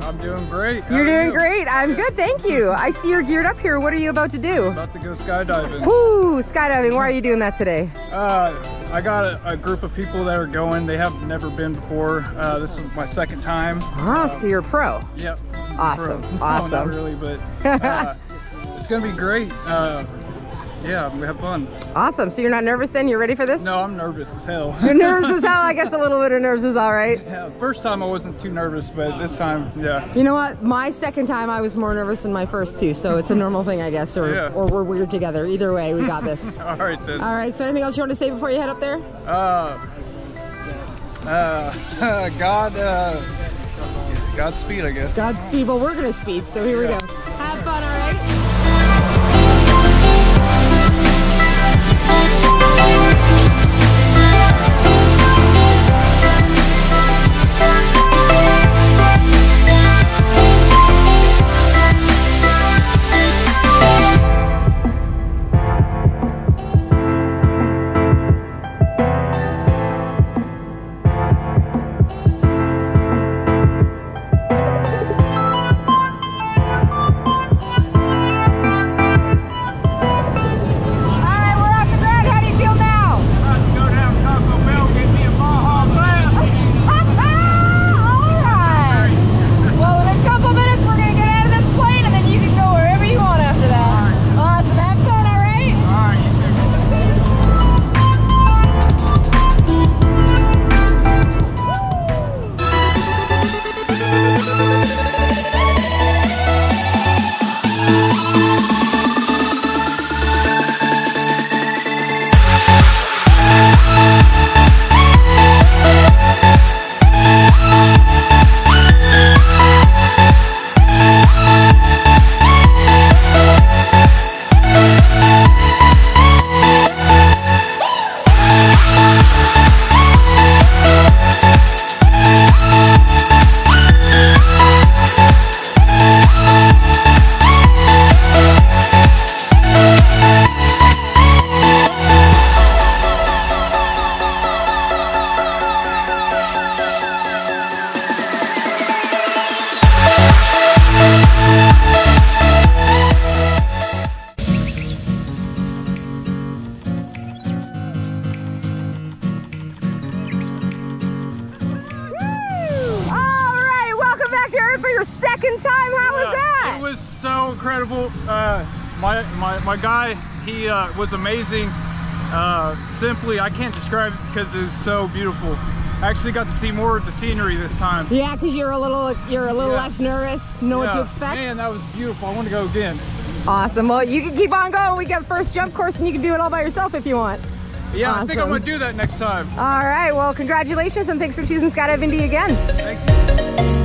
today? I'm doing great. How You're doing you? great. I'm good, thank you. I see you're geared up here. What are you about to do? About to go skydiving. Woo, skydiving. Why are you doing that today? Uh, I got a, a group of people that are going. They have never been before. Uh, this is my second time. Ah, so you're a pro. Yep. Awesome. No, awesome. not really, but uh, it's gonna be great. Uh, yeah, I'm have fun. Awesome. So you're not nervous then? You're ready for this? No, I'm nervous as hell. You're nervous as hell. I guess a little bit of nerves is all right. yeah, first time I wasn't too nervous, but this time, yeah. You know what? My second time I was more nervous than my first two, so it's a normal thing, I guess, or, Yeah. or we're weird together. Either way, we got this. All right then. all right. So anything else you want to say before you head up there? Uh, uh, God, uh, Godspeed, I guess. Godspeed. Well, we're gonna speed, so here we go. Have fun, all right? Second time. How was Uh, that? It was so incredible. Uh, my, my, my guy, he uh, was amazing. Uh, simply, I can't describe it because it was so beautiful. I actually got to see more of the scenery this time. yeah, because you're a little you're a little Yeah. less nervous. Know what to expect. Man, that was beautiful. I want to go again. Awesome. Well, you can keep on going. We got the first jump course, and you can do it all by yourself if you want. Yeah, I think I'm going to do that next time. All right. Well, congratulations, and thanks for choosing Skydive Indy again. Thank you.